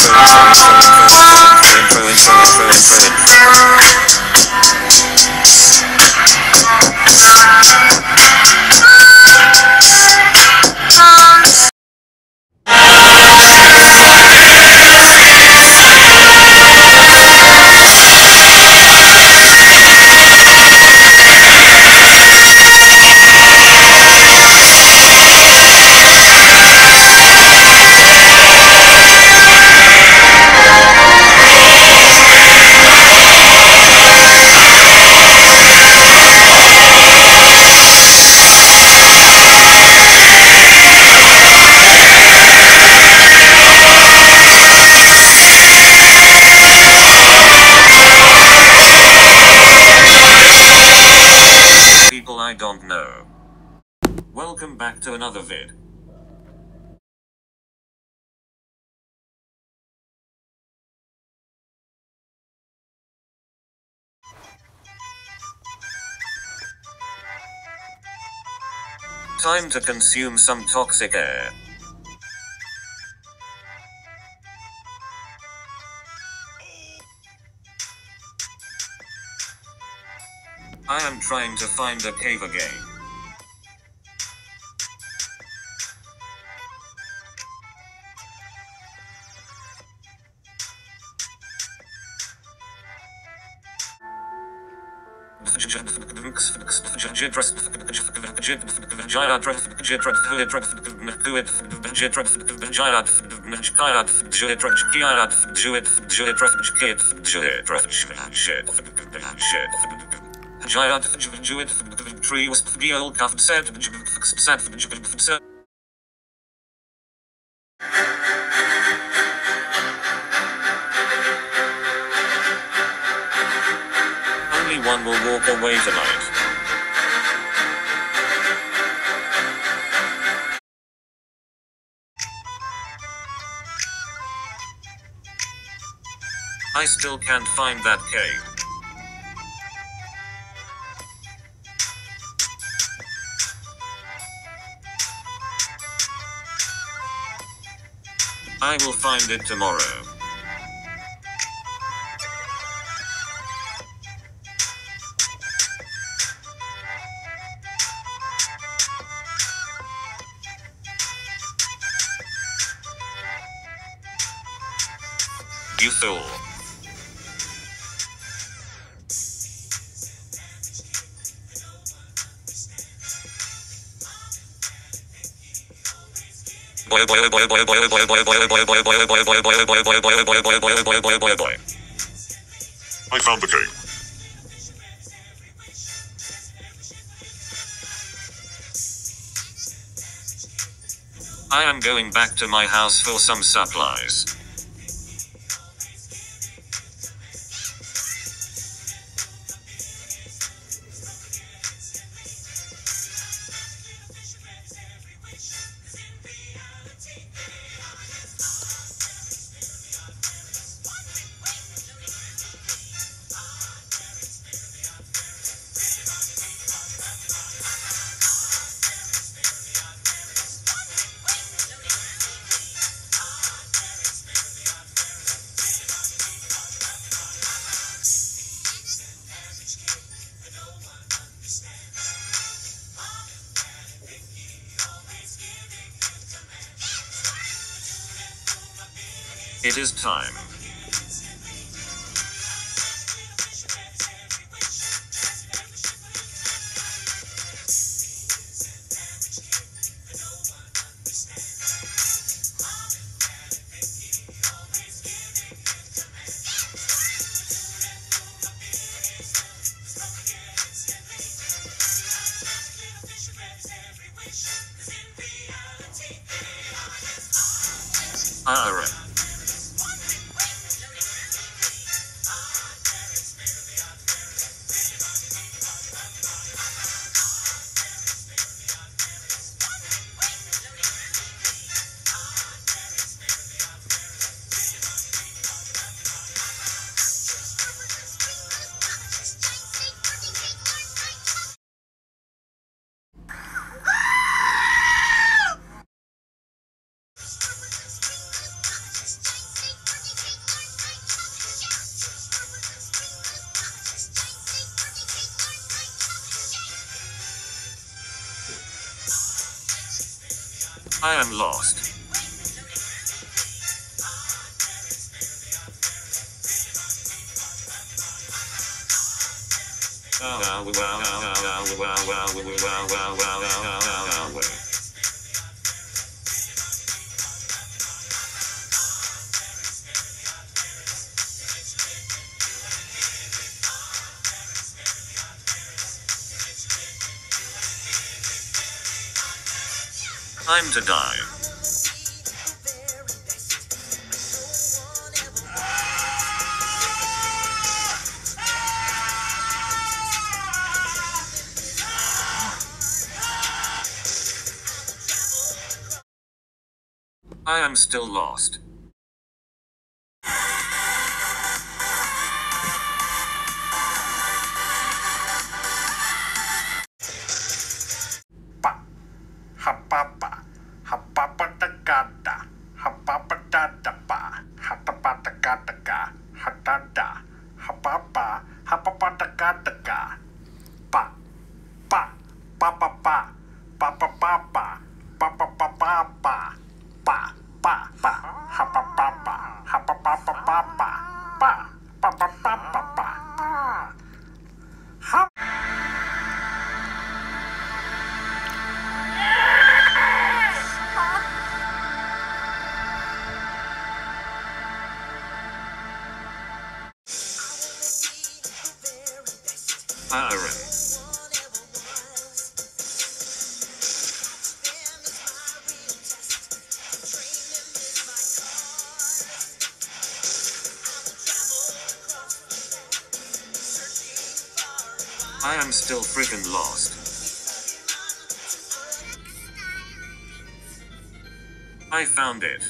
feeling, feeling, feeling, feeling, feeling, feeling, feeling, feeling. To another vid. Time to consume some toxic air. I am trying to find a cave again. Only one will walk away tonight. I still can't find that cave. I will find it tomorrow. You fool. I found the cave. I am going back to my house for some supplies. It is time. I am lost. Time to die. I am still lost. I am still freaking lost. I found it.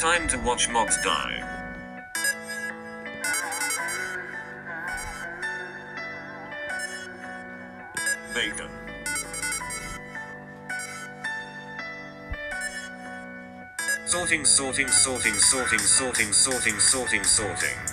Time to watch mobs die. Bacon. Sorting, sorting, sorting, sorting, sorting, sorting, sorting, sorting.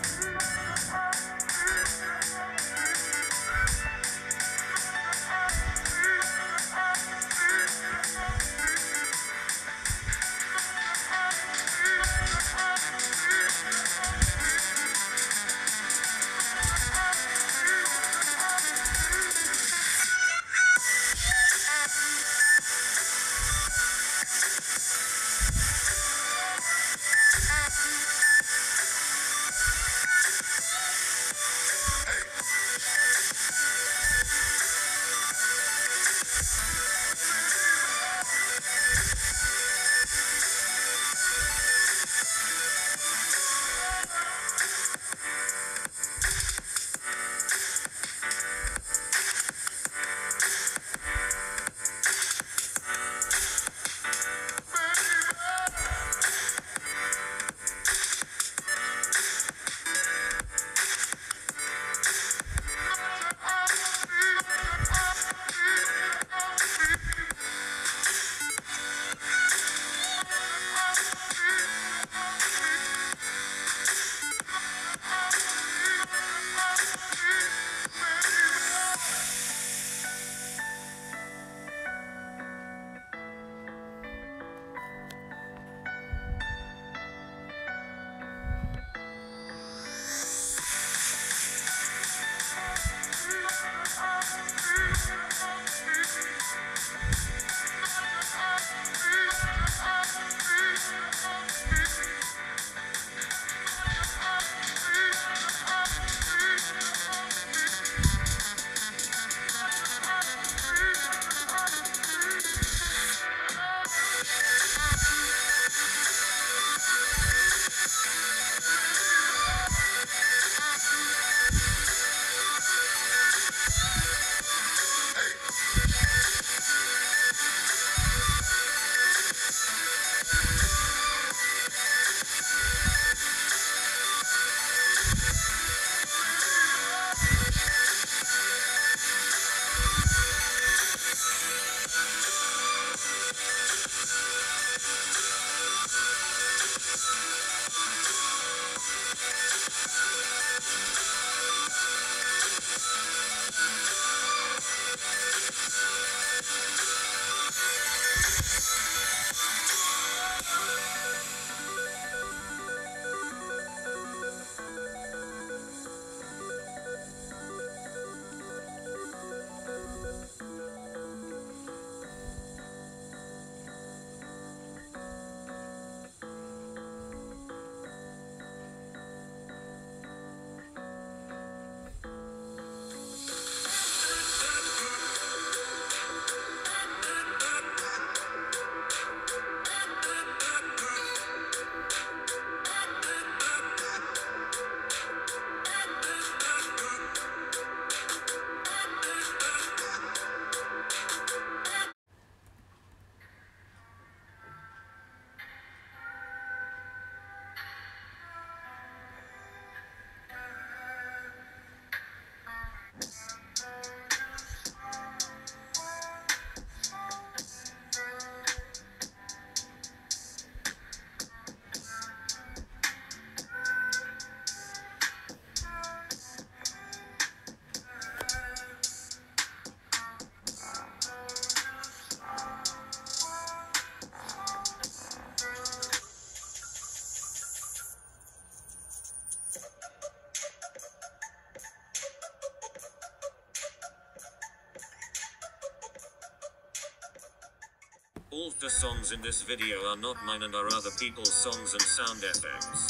Songs in this video are not mine and are other people's songs and sound effects.